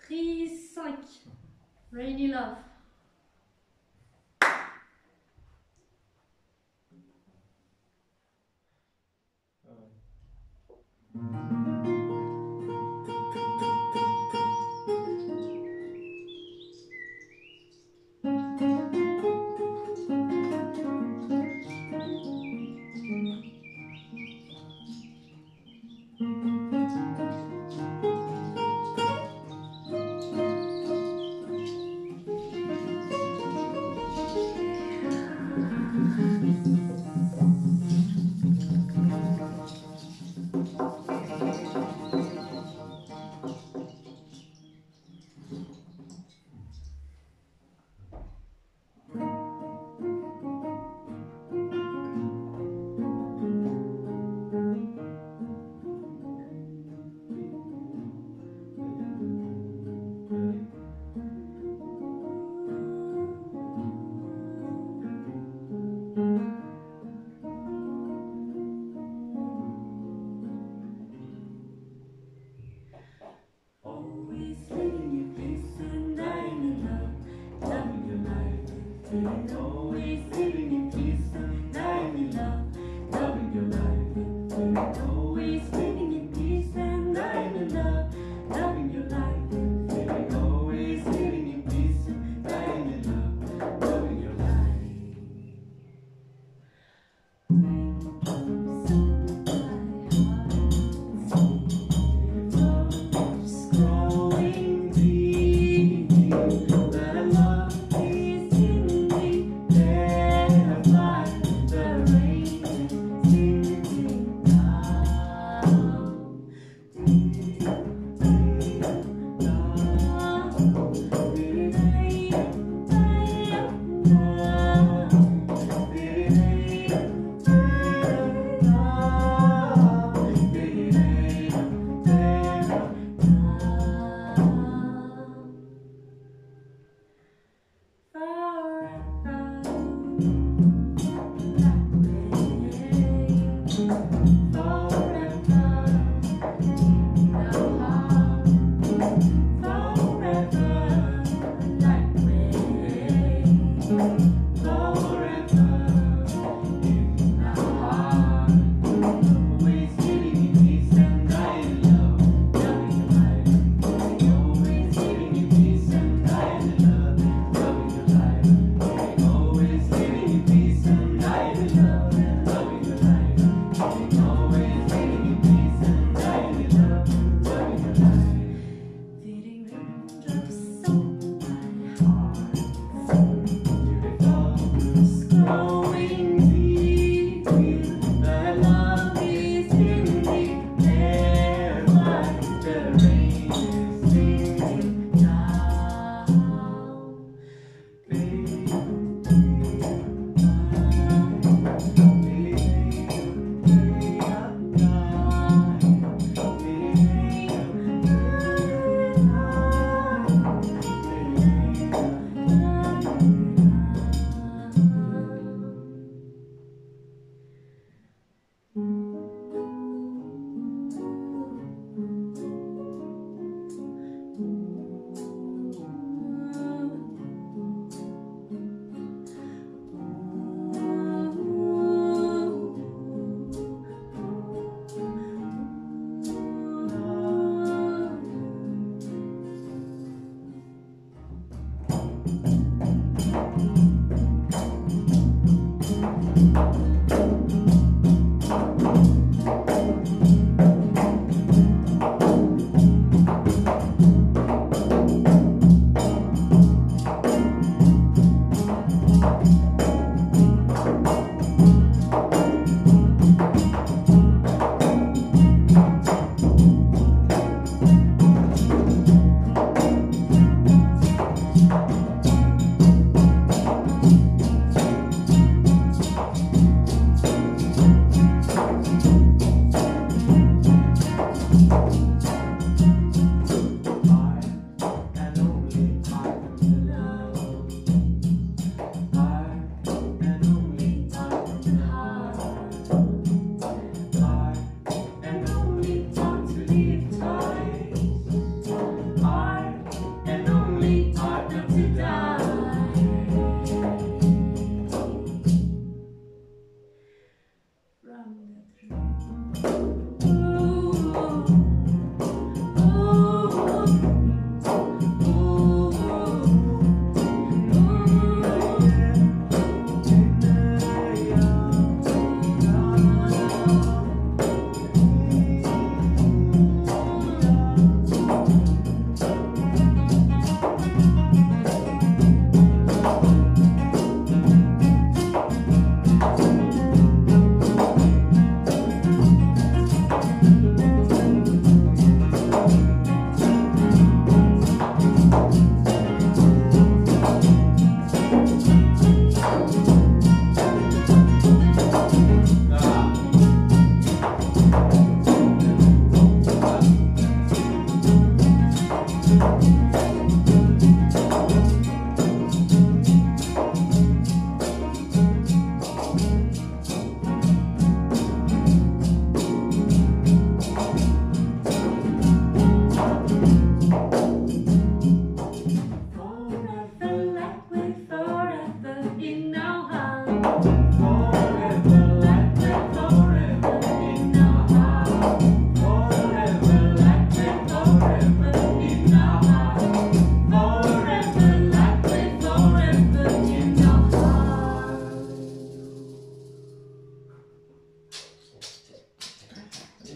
Prise 5. Rainy Love. Amém.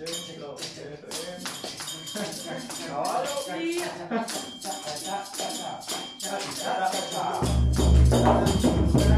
Thank you.